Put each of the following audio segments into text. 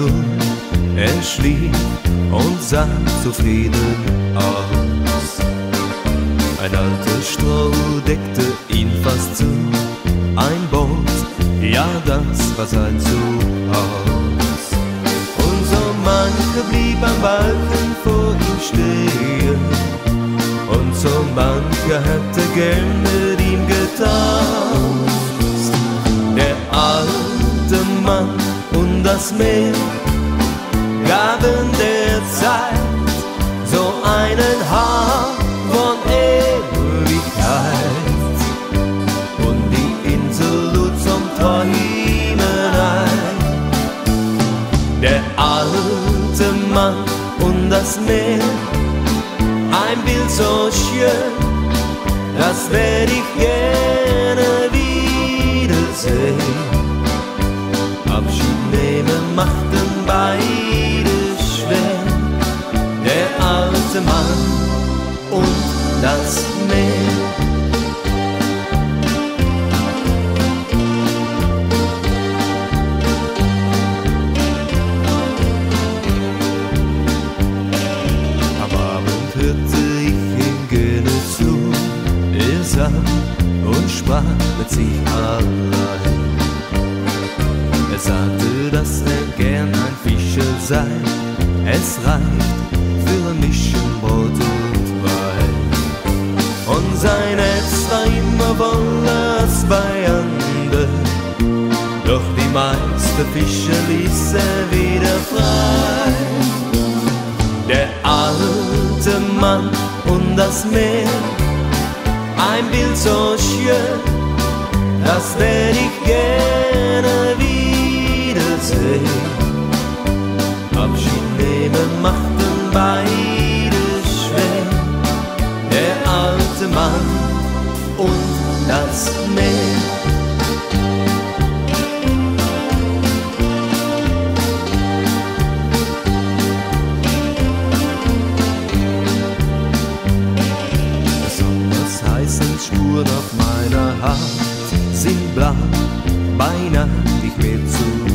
Turm, er schlief und sah zufrieden aus. Ein alter Stroh deckte ihn fast zu, ein Boot, ja das war sein Zuhaus. Und so manche blieb am Balken vor ihm stehen, und so mancher hätte gern mit ihm getanzt. Der alte Mann und das Meer gaben der Zeit so einen Haar von Ewigkeit. Und die Insel lud zum Träumen ein. Der alte Mann und das Meer, ein Bild so schön, das werde ich gerne wiedersehen. Machten beide schwer, der alte Mann und das Meer. Er und sprach mit sich allein. Fischer sei, es reicht für Brot und Wein. Und sein Netz war immer voller als bei anderen, doch die meisten Fische ließ er wieder frei. Der alte Mann und das Meer, ein Bild so schön, das werde ich machten beide schwer, der alte Mann und das Meer. Spuren auf meiner Haut sind blau, beinahe nicht mehr zu.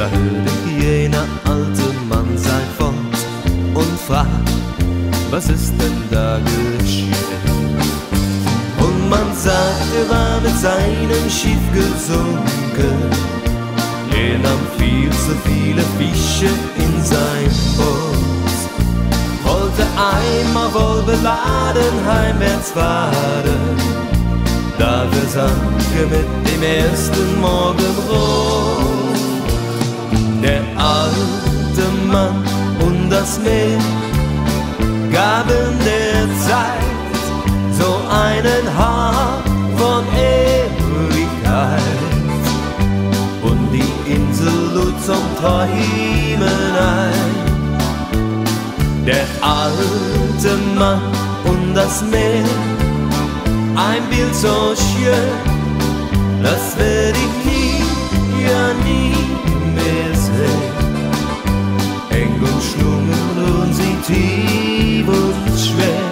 Da hört ich jener alte Mann sein fort und fragt, was ist denn da geschehen? Und man sagt, er war mit seinem Schiff gesunken. Er nahm viel zu viele Fische in sein Boot wollte einmal wohl beladen heimwärts fahren. Da versank er mit dem ersten Morgenrot. Das Meer gaben der Zeit so einen Haar von Ewigkeit. Und die Insel lud zum Träumen ein. Der alte Mann und das Meer, ein Bild so schön, das werde Eng und sie tief und schwer,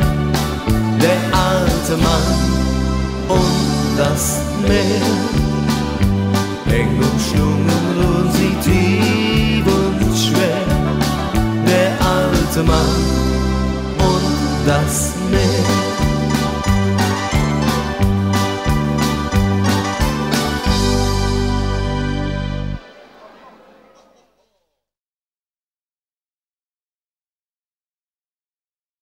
der alte Mann und das Meer. Eng und schlungen und sie tief und schwer der alte Mann und das Meer.